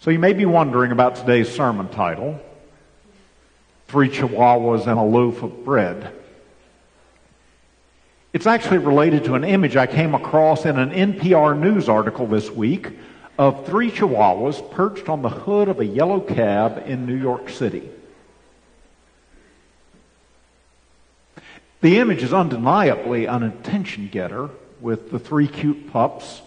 So you may be wondering about today's sermon title Three Chihuahuas and a Loaf of Bread. It's actually related to an image I came across in an NPR news article this week of three Chihuahuas perched on the hood of a yellow cab in New York City. The image is undeniably an attention getter with the three cute pups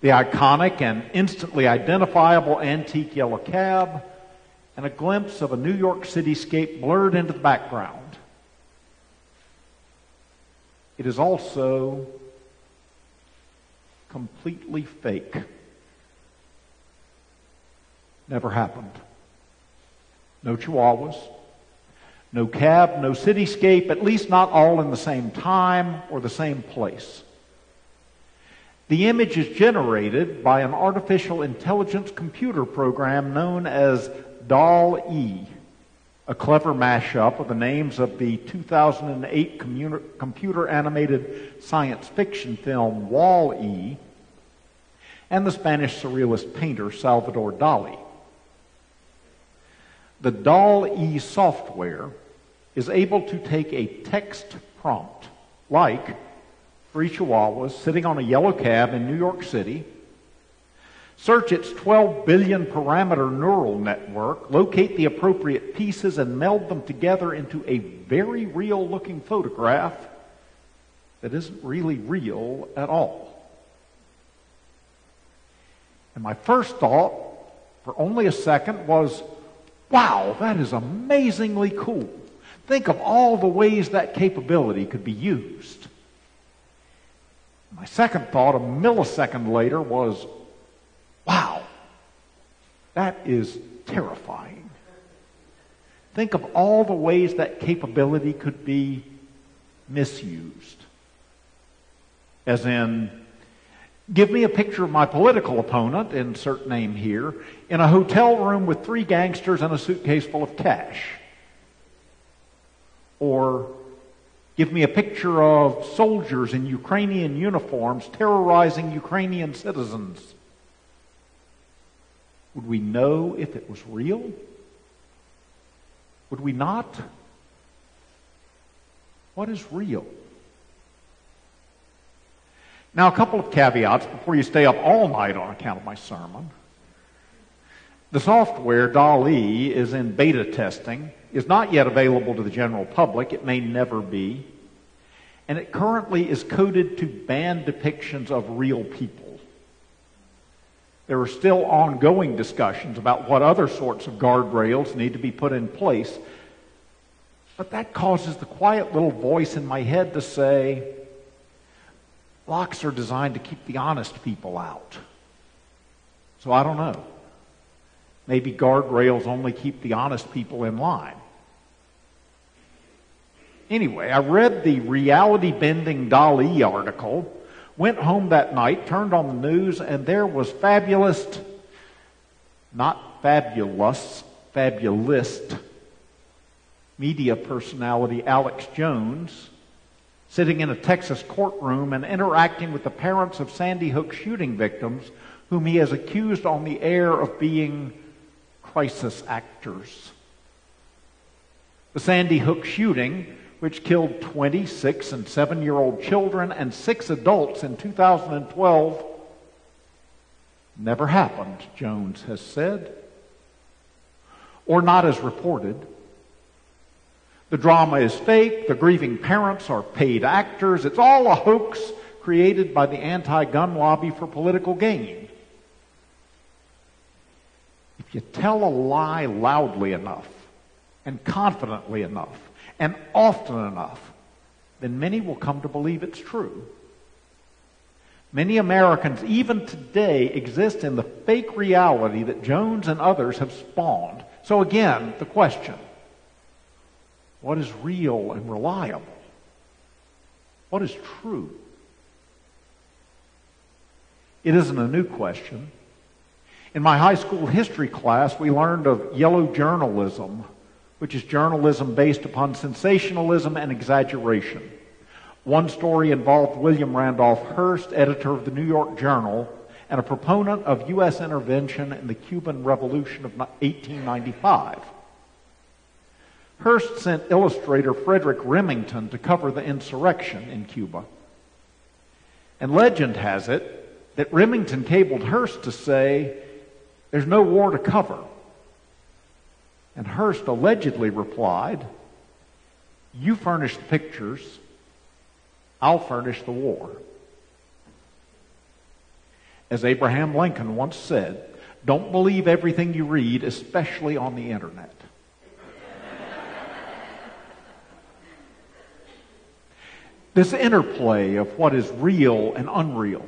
the iconic and instantly identifiable antique yellow cab, and a glimpse of a New York cityscape blurred into the background. It is also completely fake. Never happened. No chihuahuas, no cab, no cityscape, at least not all in the same time or the same place. The image is generated by an artificial intelligence computer program known as DALL-E, a clever mashup of the names of the 2008 computer animated science fiction film Wall-E and the Spanish surrealist painter Salvador Dali. The DALL-E software is able to take a text prompt like three chihuahuas sitting on a yellow cab in New York City. Search its 12 billion parameter neural network, locate the appropriate pieces, and meld them together into a very real looking photograph that isn't really real at all. And my first thought, for only a second, was wow, that is amazingly cool. Think of all the ways that capability could be used. My second thought, a millisecond later, was wow, that is terrifying. Think of all the ways that capability could be misused. As in, give me a picture of my political opponent, insert name here, in a hotel room with three gangsters and a suitcase full of cash. Or Give me a picture of soldiers in Ukrainian uniforms terrorizing Ukrainian citizens. Would we know if it was real? Would we not? What is real? Now, a couple of caveats before you stay up all night on account of my sermon. The software, DALL-E, is in beta testing, is not yet available to the general public. It may never be. And it currently is coded to ban depictions of real people. There are still ongoing discussions about what other sorts of guardrails need to be put in place. But that causes the quiet little voice in my head to say, locks are designed to keep the honest people out. So I don't know. Maybe guardrails only keep the honest people in line. Anyway, I read the reality bending DALL-E article, went home that night, turned on the news, and there was fabulous, not fabulous, fabulist media personality Alex Jones sitting in a Texas courtroom and interacting with the parents of Sandy Hook shooting victims whom he has accused on the air of being crisis actors. The Sandy Hook shooting which killed 26 and 7 year old children and six adults in 2012, never happened, Jones has said, or not as reported. The drama is fake. The grieving parents are paid actors. It's all a hoax created by the anti gun lobby for political gain. If you tell a lie loudly enough and confidently enough, and often enough, then many will come to believe it's true. Many Americans, even today, exist in the fake reality that Jones and others have spawned. So again, the question, what is real and reliable? What is true? It isn't a new question. In my high school history class, we learned of yellow journalism which is journalism based upon sensationalism and exaggeration. One story involved William Randolph Hearst, editor of the New York Journal, and a proponent of U.S. intervention in the Cuban Revolution of 1895. Hearst sent illustrator Frederic Remington to cover the insurrection in Cuba. And legend has it that Remington cabled Hearst to say, There's no war to cover. And Hearst allegedly replied, You furnish the pictures, I'll furnish the war. As Abraham Lincoln once said, don't believe everything you read, especially on the internet. this interplay of what is real and unreal,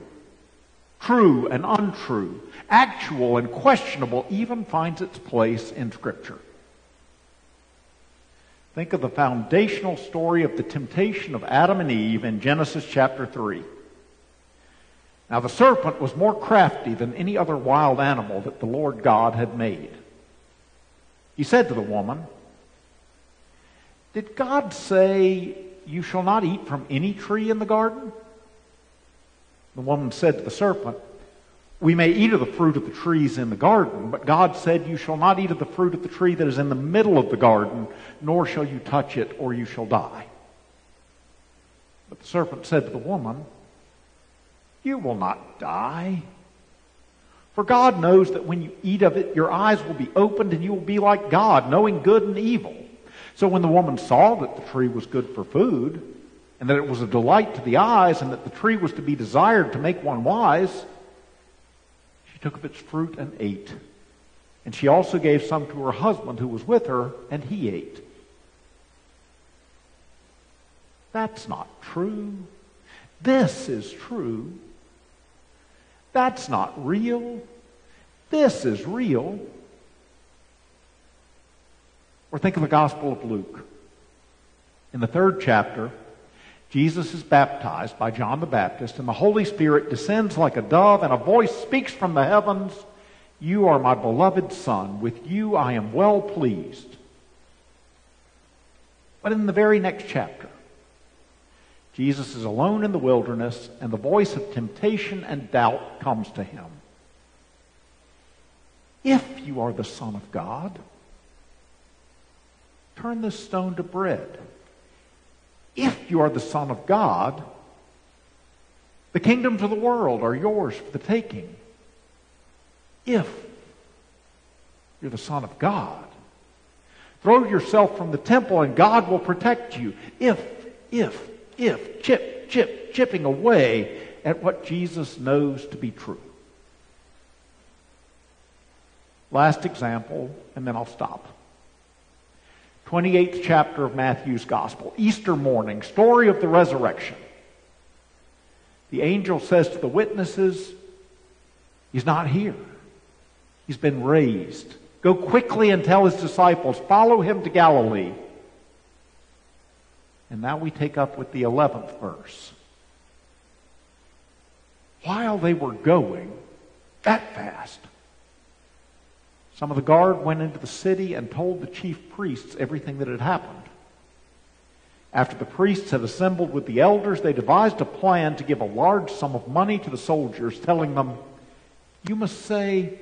true and untrue, actual and questionable, even finds its place in Scripture. Think of the foundational story of the temptation of Adam and Eve in Genesis chapter 3. Now, the serpent was more crafty than any other wild animal that the Lord God had made. He said to the woman, Did God say, You shall not eat from any tree in the garden? The woman said to the serpent, we may eat of the fruit of the trees in the garden, but God said, You shall not eat of the fruit of the tree that is in the middle of the garden, nor shall you touch it, or you shall die. But the serpent said to the woman, You will not die. For God knows that when you eat of it, your eyes will be opened and you will be like God, knowing good and evil. So when the woman saw that the tree was good for food, and that it was a delight to the eyes, and that the tree was to be desired to make one wise, she took of its fruit and ate. And she also gave some to her husband who was with her, and he ate. That's not true. This is true. That's not real. This is real. Or think of the Gospel of Luke. In the third chapter, Jesus is baptized by John the Baptist, and the Holy Spirit descends like a dove, and a voice speaks from the heavens You are my beloved Son. With you I am well pleased. But in the very next chapter, Jesus is alone in the wilderness, and the voice of temptation and doubt comes to him. If you are the Son of God, turn this stone to bread. If you are the Son of God, the kingdoms of the world are yours for the taking. If you're the Son of God, throw yourself from the temple and God will protect you. If, if, if, chip, chip, chipping away at what Jesus knows to be true. Last example, and then I'll stop. 28th chapter of Matthew's Gospel, Easter morning, story of the resurrection. The angel says to the witnesses, He's not here. He's been raised. Go quickly and tell his disciples, follow him to Galilee. And now we take up with the 11th verse. While they were going that fast, some of the guard went into the city and told the chief priests everything that had happened. After the priests had assembled with the elders, they devised a plan to give a large sum of money to the soldiers, telling them, You must say,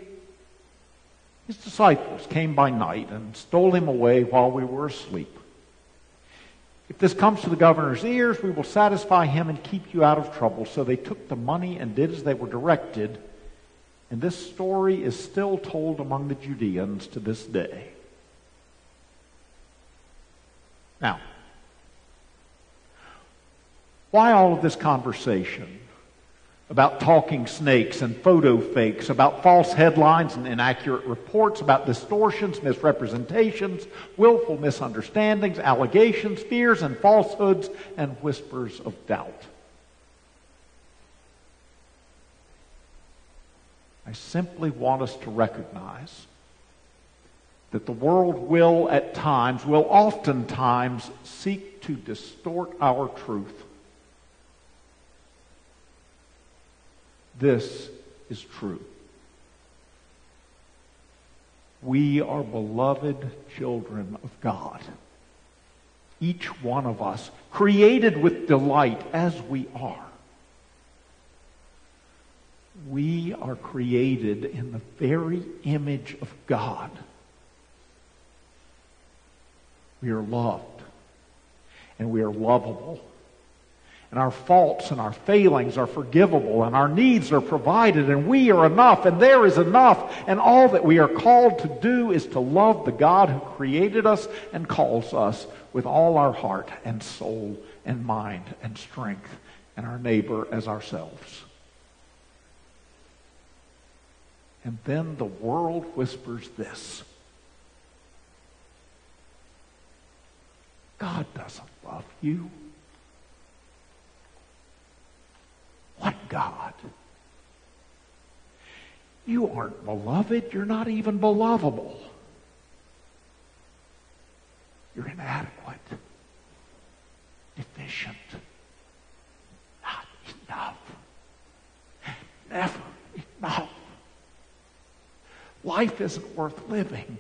His disciples came by night and stole him away while we were asleep. If this comes to the governor's ears, we will satisfy him and keep you out of trouble. So they took the money and did as they were directed. And this story is still told among the Judeans to this day. Now, why all of this conversation about talking snakes and photo fakes, about false headlines and inaccurate reports, about distortions, misrepresentations, willful misunderstandings, allegations, fears, and falsehoods, and whispers of doubt? I simply want us to recognize that the world will at times, will oftentimes seek to distort our truth. This is true. We are beloved children of God. Each one of us, created with delight as we are We are created in the very image of God. We are loved and we are lovable. And our faults and our failings are forgivable and our needs are provided and we are enough and there is enough. And all that we are called to do is to love the God who created us and calls us with all our heart and soul and mind and strength and our neighbor as ourselves. And then the world whispers this. God doesn't love you. What God? You aren't beloved. You're not even belovable. You're inadequate, deficient, not enough, never enough. Life isn't worth living.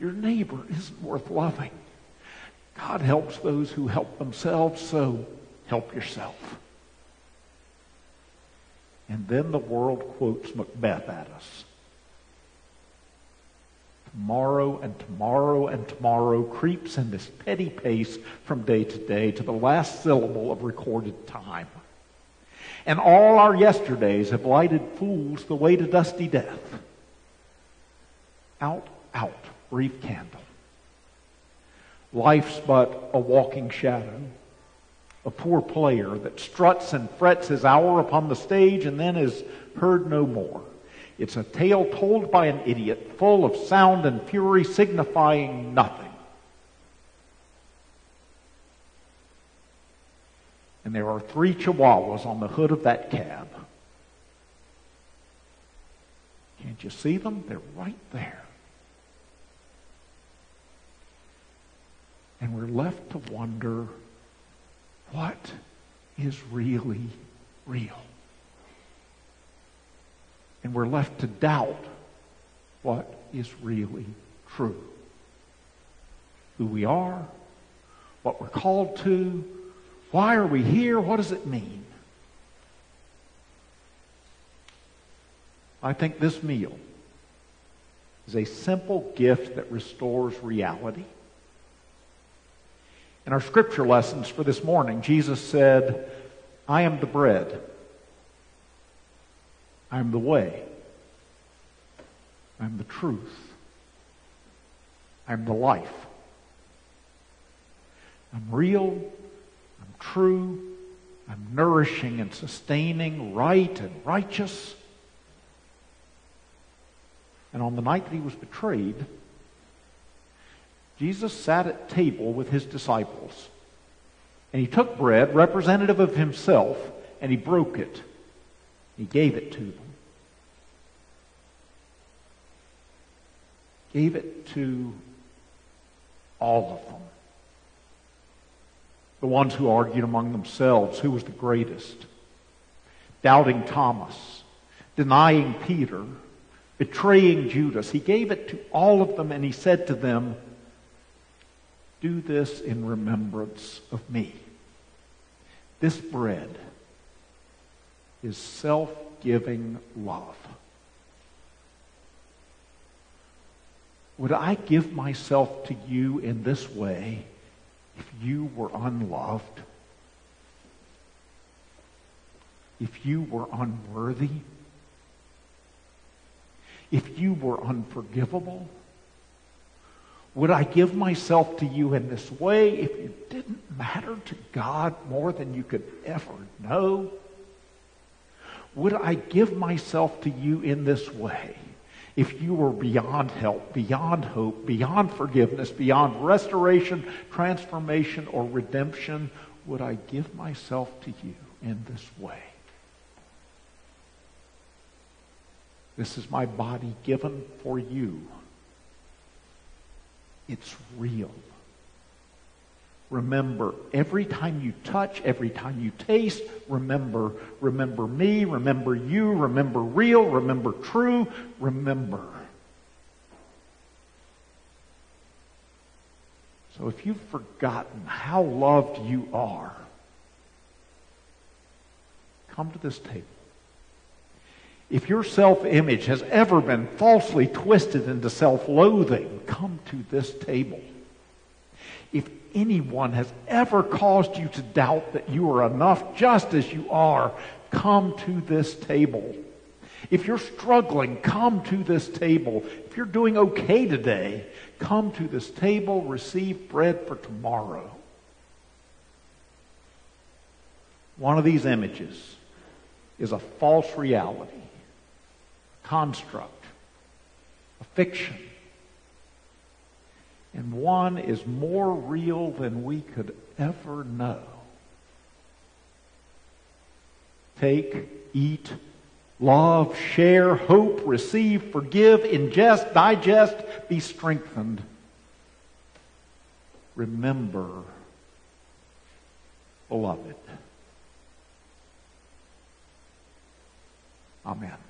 Your neighbor isn't worth loving. God helps those who help themselves, so help yourself. And then the world quotes Macbeth at us. Tomorrow and tomorrow and tomorrow creeps in this petty pace from day to day to the last syllable of recorded time. And all our yesterdays have lighted fools the way to dusty death. Out, out, brief candle. Life's but a walking shadow a poor player that struts and frets his hour upon the stage and then is heard no more. It's a tale told by an idiot, full of sound and fury, signifying nothing. And there are three chihuahuas on the hood of that cab. Can't you see them? They're right there. And we're left to wonder what is really real. And we're left to doubt what is really true. Who we are, what we're called to, why are we here, what does it mean? I think this meal is a simple gift that restores reality. In our scripture lessons for this morning, Jesus said, I am the bread. I am the way. I am the truth. I am the life. I'm real. I'm true. I'm nourishing and sustaining, right and righteous. And on the night that he was betrayed, Jesus sat at table with his disciples. And he took bread, representative of himself, and he broke it. He gave it to them. Gave it to all of them. The ones who argued among themselves who was the greatest. Doubting Thomas. Denying Peter. Betraying Judas. He gave it to all of them and he said to them, do this in remembrance of me. This bread is self giving love. Would I give myself to you in this way if you were unloved? If you were unworthy? If you were unforgivable? Would I give myself to you in this way if you didn't matter to God more than you could ever know? Would I give myself to you in this way if you were beyond help, beyond hope, beyond forgiveness, beyond restoration, transformation, or redemption? Would I give myself to you in this way? This is my body given for you. It's real. Remember, every time you touch, every time you taste, remember, remember me, remember you, remember real, remember true, remember. So if you've forgotten how loved you are, come to this table. If your self image has ever been falsely twisted into self loathing, come to this table. If anyone has ever caused you to doubt that you are enough just as you are, come to this table. If you're struggling, come to this table. If you're doing okay today, come to this table, receive bread for tomorrow. One of these images is a false reality, construct, a fiction. And one is more real than we could ever know. Take, eat, love, share, hope, receive, forgive, ingest, digest, be strengthened. Remember, beloved. Amen.